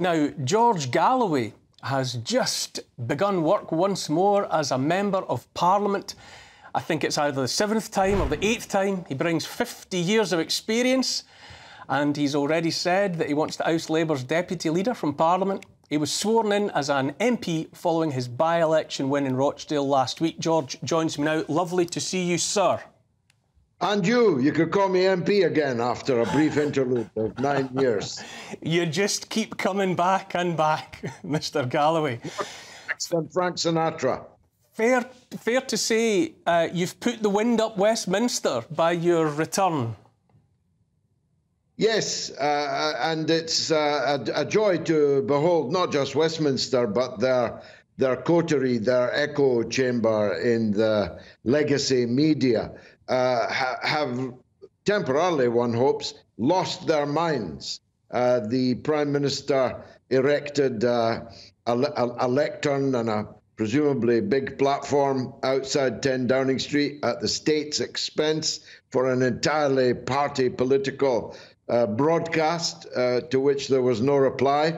Now, George Galloway has just begun work once more as a Member of Parliament. I think it's either the seventh time or the eighth time. He brings 50 years of experience and he's already said that he wants to oust Labour's deputy leader from Parliament. He was sworn in as an MP following his by election win in Rochdale last week. George joins me now. Lovely to see you, sir. And you, you could call me MP again after a brief interlude of nine years. You just keep coming back and back, Mr. Galloway. And Frank Sinatra. Fair, fair to say, uh, you've put the wind up Westminster by your return. Yes, uh, and it's uh, a, a, joy to behold not just Westminster, but their their coterie, their echo chamber in the legacy media uh, ha have temporarily, one hopes, lost their minds. Uh, the Prime Minister erected uh, a, a, a, lectern and a presumably big platform outside 10 Downing Street at the state's expense for an entirely party political uh, broadcast uh, to which there was no reply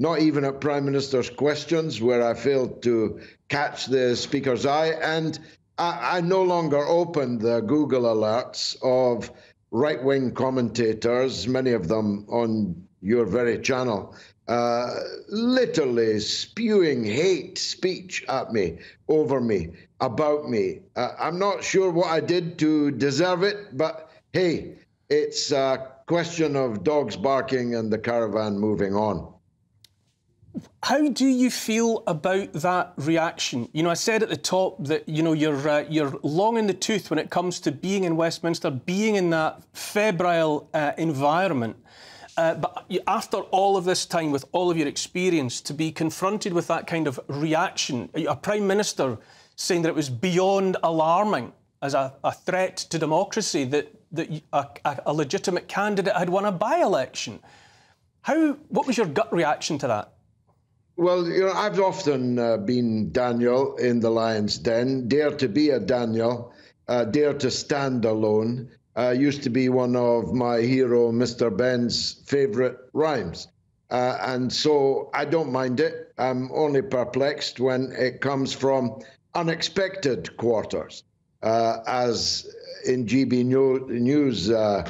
not even at Prime Minister's questions, where I failed to catch the Speaker's eye. And I, no longer open the Google alerts of right wing commentators, many of them on your very channel, uh, literally spewing hate speech at me, over me, about me. Uh, I'm not sure what I did to deserve it, but hey, it's a question of dogs barking and the caravan moving on. How do you feel about that reaction? You know, I said at the top that you know you're uh, you're long in the tooth when it comes to being in Westminster, being in that febrile uh, environment. Uh, but after all of this time, with all of your experience, to be confronted with that kind of reaction, a prime minister saying that it was beyond alarming as a, a threat to democracy that that a, a legitimate candidate had won a by-election. How? What was your gut reaction to that? Well, you know, I've often uh, been Daniel in the lion's den, dare to be a Daniel, uh, dare to stand alone. Uh, used to be one of my hero, Mr. Benn's favourite rhymes. Uh, and so I don't mind it. I'm only perplexed when it comes from unexpected quarters, uh, as in GB News uh,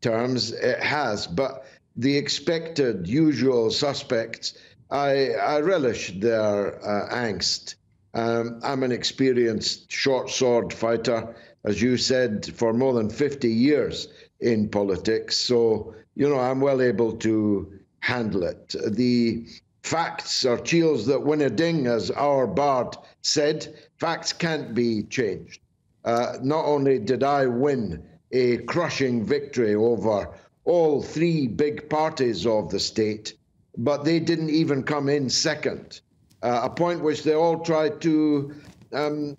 terms, it has. But the expected, usual suspects I, I relish their uh, angst. Um, I'm an experienced short sword fighter, as you said, for more than 50 years in politics. So, you know, I'm well able to handle it. The facts are chiels that win a ding, as our bard said. Facts can't be changed. Uh, not only did I win a crushing victory over all three big parties of the state, but they didn't even come in second, uh, a point which they all tried to um,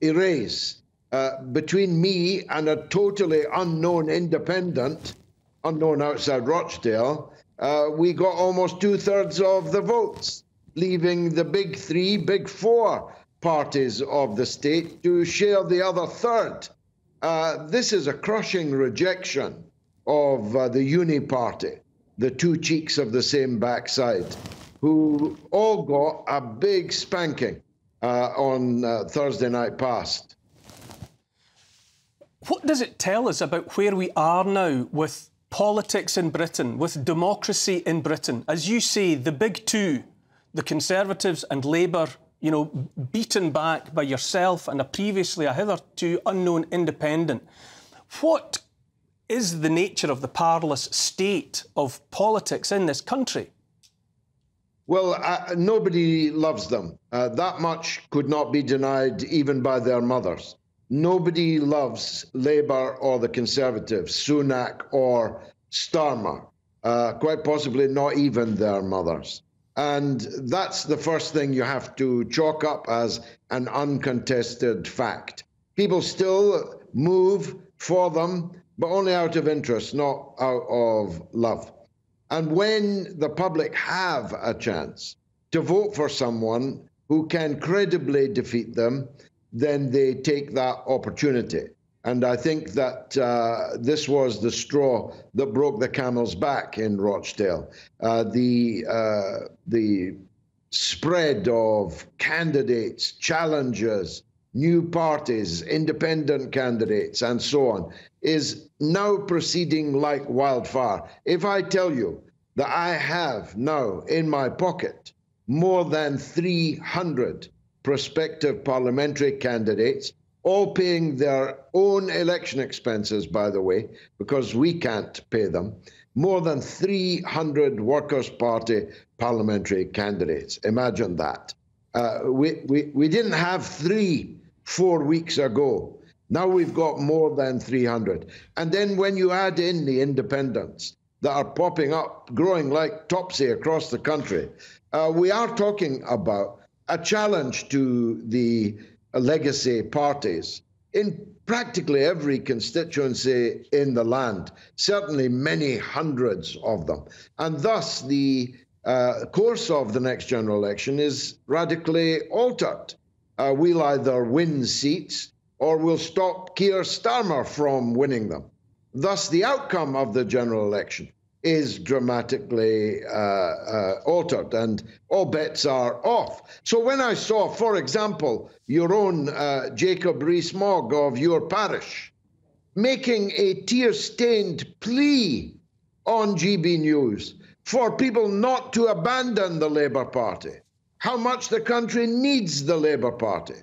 erase. Uh, between me and a totally unknown independent, unknown outside Rochdale, uh, we got almost two thirds of the votes, leaving the big three, big four parties of the state to share the other third. Uh, this is a crushing rejection of uh, the Uni Party the two cheeks of the same backside, who all got a big spanking uh, on uh, Thursday night past. What does it tell us about where we are now with politics in Britain, with democracy in Britain? As you say, the big two, the Conservatives and Labour, you know, beaten back by yourself and a previously a hitherto unknown independent. What is the nature of the parlous state of politics in this country? Well, uh, nobody loves them. Uh, that much could not be denied even by their mothers. Nobody loves Labour or the Conservatives, Sunak or Starmer, uh, quite possibly not even their mothers. And that's the first thing you have to chalk up as an uncontested fact. People still move for them but only out of interest, not out of love. And when the public have a chance to vote for someone who can credibly defeat them, then they take that opportunity. And I think that uh, this was the straw that broke the camel's back in Rochdale. Uh, the uh, the spread of candidates, challengers, new parties, independent candidates, and so on is now proceeding like wildfire. If I tell you that I have now in my pocket more than 300 prospective parliamentary candidates all paying their own election expenses, by the way, because we can't pay them. More than 300 Workers' Party parliamentary candidates. Imagine that. Uh, we, we, we didn't have three four weeks ago. Now we've got more than 300. And then when you add in the independents that are popping up, growing like topsy across the country, uh, we are talking about a challenge to the legacy parties in practically every constituency in the land, certainly many hundreds of them. And thus, the uh, course of the next general election is radically altered. Uh, we'll either win seats or we'll stop Keir Starmer from winning them. Thus, the outcome of the general election is dramatically uh, uh, altered and all bets are off. So when I saw, for example, your own uh, Jacob Rees-Mogg of your parish making a tear-stained plea on GB News for people not to abandon the Labour Party, how much the country needs the Labour Party,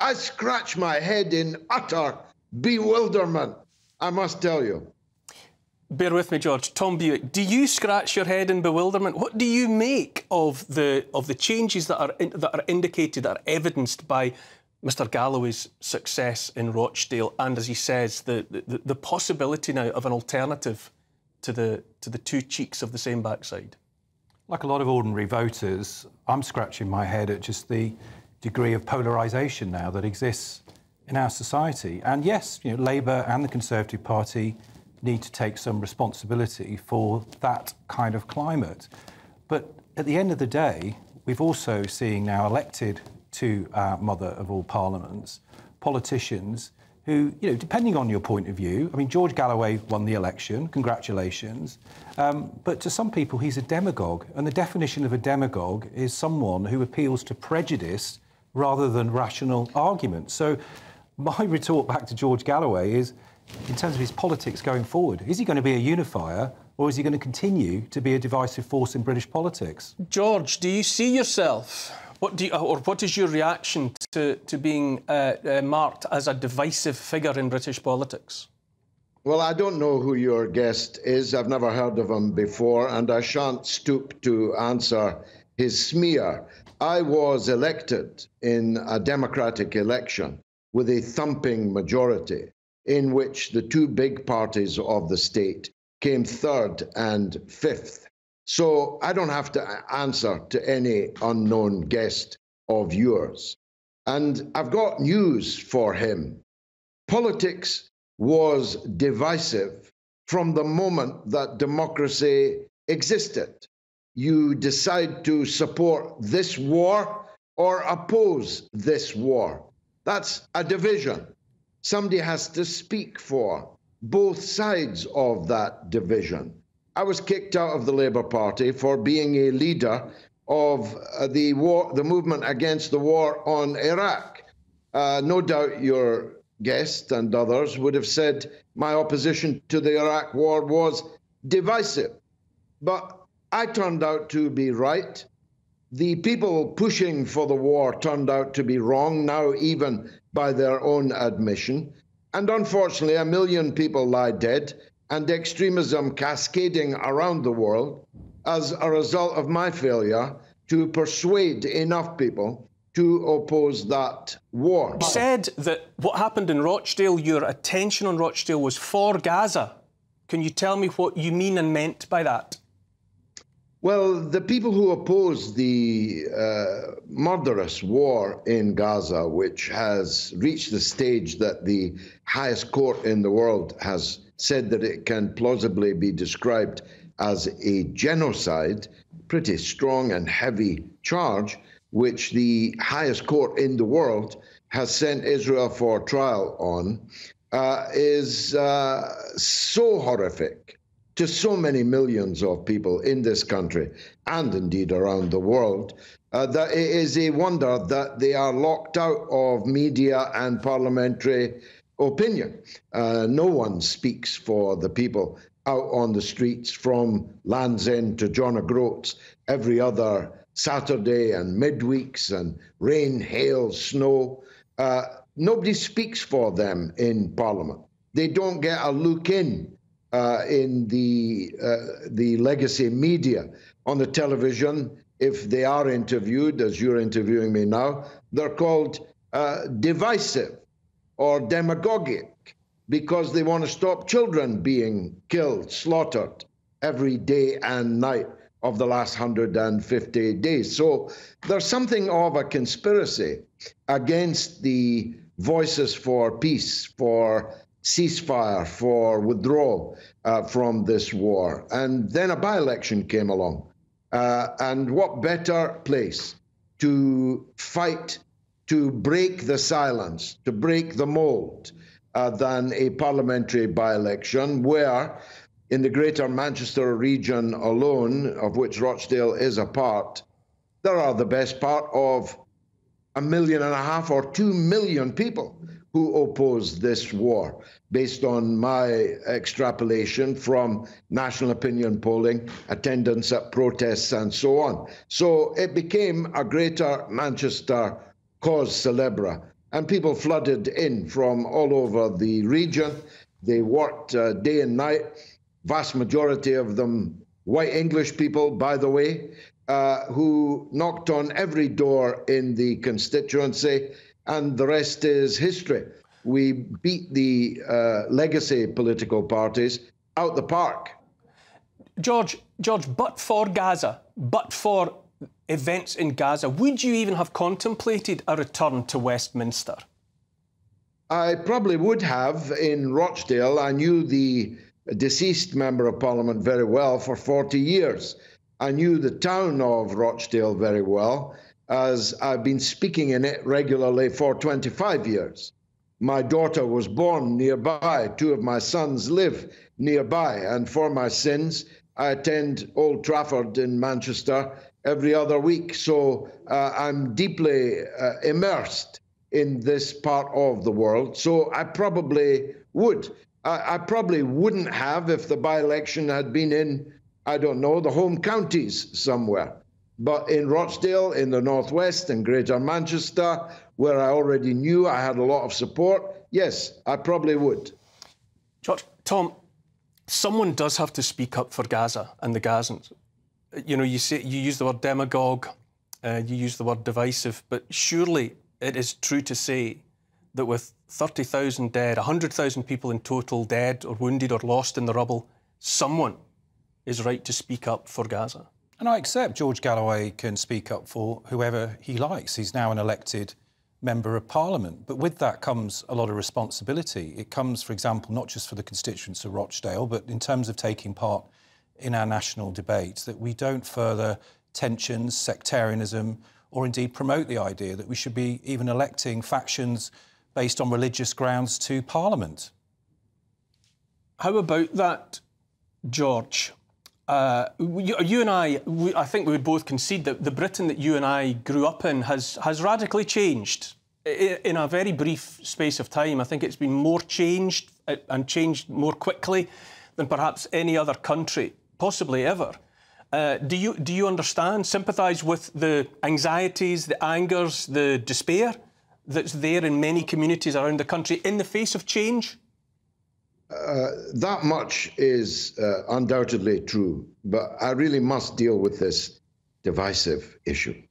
I scratch my head in utter bewilderment, I must tell you. Bear with me, George. Tom Bewick, do you scratch your head in bewilderment? What do you make of the of the changes that are in, that are indicated, that are evidenced by Mr. Galloway's success in Rochdale, and as he says, the, the, the possibility now of an alternative to the to the two cheeks of the same backside? Like a lot of ordinary voters, I'm scratching my head at just the degree of polarisation now that exists in our society. And yes, you know, Labour and the Conservative Party need to take some responsibility for that kind of climate. But at the end of the day, we've also seen now elected to our mother of all parliaments politicians who, you know, depending on your point of view, I mean, George Galloway won the election, congratulations. Um, but to some people, he's a demagogue. And the definition of a demagogue is someone who appeals to prejudice rather than rational argument. So my retort back to George Galloway is in terms of his politics going forward? Is he going to be a unifier or is he going to continue to be a divisive force in British politics? George, do you see yourself? What do you, or what is your reaction to, to being uh, uh, marked as a divisive figure in British politics? Well, I don't know who your guest is. I've never heard of him before, and I shan't stoop to answer his smear. I was elected in a democratic election with a thumping majority in which the two big parties of the state came third and fifth. So I don't have to answer to any unknown guest of yours. And I've got news for him. Politics was divisive from the moment that democracy existed. You decide to support this war or oppose this war. That's a division somebody has to speak for both sides of that division. I was kicked out of the Labour Party for being a leader of uh, the war, the movement against the war on Iraq. Uh, no doubt your guest and others would have said my opposition to the Iraq war was divisive. But I turned out to be right. The people pushing for the war turned out to be wrong, now even by their own admission. And unfortunately, a million people lie dead and extremism cascading around the world as a result of my failure to persuade enough people to oppose that war. You said that what happened in Rochdale, your attention on Rochdale was for Gaza. Can you tell me what you mean and meant by that? Well, the people who oppose the uh, murderous war in Gaza, which has reached the stage that the highest court in the world has said that it can plausibly be described as a genocide, pretty strong and heavy charge, which the highest court in the world has sent Israel for trial on. uh, is uh, so horrific to so many millions of people in this country and indeed around the world uh, that it is a wonder that they are locked out of media and parliamentary opinion. Uh, no one speaks for the people out on the streets from Land's End to John O'Groats every other Saturday and midweeks and rain, hail, snow. Uh, nobody speaks for them in Parliament. They don't get a look in uh, in the uh, the legacy media on the television. If they are interviewed, as you're interviewing me now, they're called uh, divisive or demagogic because they want to stop children being killed, slaughtered every day and night of the last 150 days. So there's something of a conspiracy against the voices for peace, for ceasefire, for withdrawal uh, from this war. And then a by election came along. Uh, and what better place to fight, to break the silence, to break the mold, uh, than a parliamentary by election where in the Greater Manchester region alone, of which Rochdale is a part, there are the best part of a million and a half or two million people who oppose this war, based on my extrapolation from national opinion polling, attendance at protests, and so on. So it became a Greater Manchester cause celebra, and people flooded in from all over the region. They worked uh, day and night vast majority of them white English people, by the way, uh, who knocked on every door in the constituency, and the rest is history. We beat the uh, legacy political parties out the park. George, George, but for Gaza, but for events in Gaza, would you even have contemplated a return to Westminster? I probably would have in Rochdale. I knew the deceased member of parliament very well for 40 years. I knew the town of Rochdale very well, as I've been speaking in it regularly for 25 years. My daughter was born nearby. Two of my sons live nearby. And for my sins, I attend Old Trafford in Manchester every other week. So uh, I'm deeply uh, immersed in this part of the world. So I probably would. I, I probably wouldn't have if the by election had been in, I don't know, the home counties somewhere. But in Rochdale, in the Northwest, in Greater Manchester, where I already knew I had a lot of support, yes, I probably would. George, Tom, someone does have to speak up for Gaza and the Gazans. You know, you say you use the word demagogue, uh, you use the word divisive, but surely it is true to say that with 30,000 dead, 100,000 people in total dead or wounded or lost in the rubble, someone is right to speak up for Gaza. And I accept George Galloway can speak up for whoever he likes. He's now an elected member of parliament. But with that comes a lot of responsibility. It comes, for example, not just for the constituents of Rochdale, but in terms of taking part in our national debate, that we don't further tensions, sectarianism, or indeed promote the idea that we should be even electing factions based on religious grounds to Parliament. How about that, George? Uh, you, and I, we, I think we would both concede that the Britain that you and I grew up in has, has radically changed in a very brief space of time. I think it's been more changed uh, and changed more quickly than perhaps any other country, possibly ever. Uh, do you do you understand, sympathise with the anxieties, the angers, the despair that's there in many communities around the country in the face of change? Uh, that much is uh, undoubtedly true, but I really must deal with this divisive issue.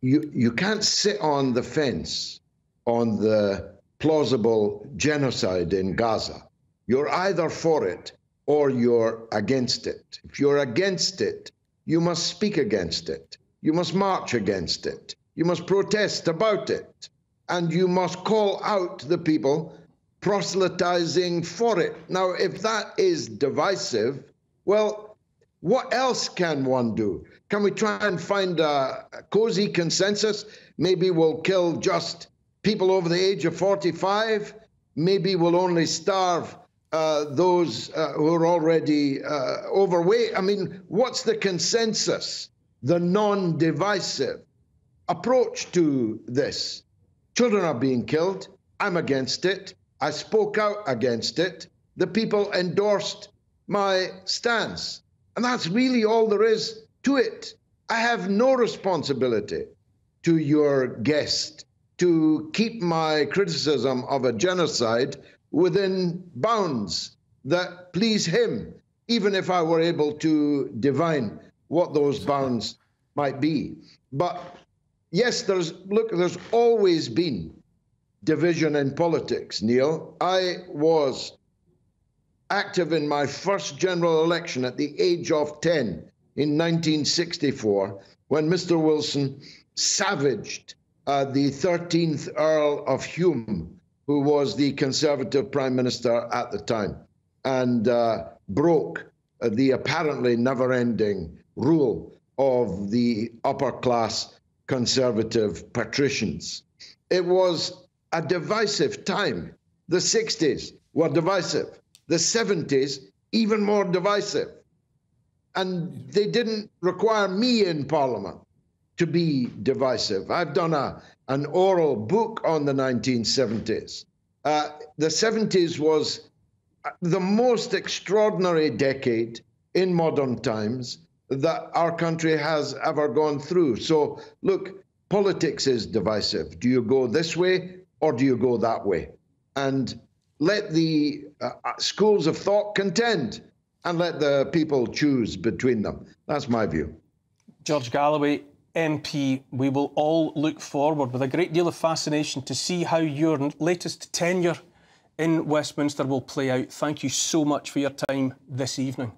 You, you can't sit on the fence on the plausible genocide in Gaza. You're either for it or you're against it. If you're against it, you must speak against it. You must march against it. You must protest about it and you must call out the people proselytizing for it. Now, if that is divisive, well, what else can one do? Can we try and find a cozy consensus? Maybe we'll kill just people over the age of 45. maybe we'll only starve uh, those uh, who are already uh, overweight. I mean, what's the consensus, the non divisive approach to this? Children are being killed. I'm against it. I spoke out against it. The people endorsed my stance. And that's really all there is to it. I have no responsibility to your guest to keep my criticism of a genocide within bounds that please him, even if I were able to divine what those bounds might be. But yes, there's look, there's always been division in politics, Neil. I was active in my first general election at the age of 10 in 1964 when Mr. Wilson savaged uh, the 13th Earl of Home, who was the Conservative Prime Minister at the time, and uh, broke uh, the apparently never ending rule of the upper class Conservative patricians. It was a divisive time. The 60s were divisive, the 70s, even more divisive. And they didn't require me in Parliament to be divisive. I've done a, an oral book on the 1970s. Uh, the 70s was the most extraordinary decade in modern times that our country has ever gone through. So, look, politics is divisive. Do you go this way or do you go that way? And let the uh, uh schools of thought contend and let the people choose between them. That's my view. George Galloway, MP, we will all look forward with a great deal of fascination to see how your latest tenure in Westminster will play out. Thank you so much for your time this evening.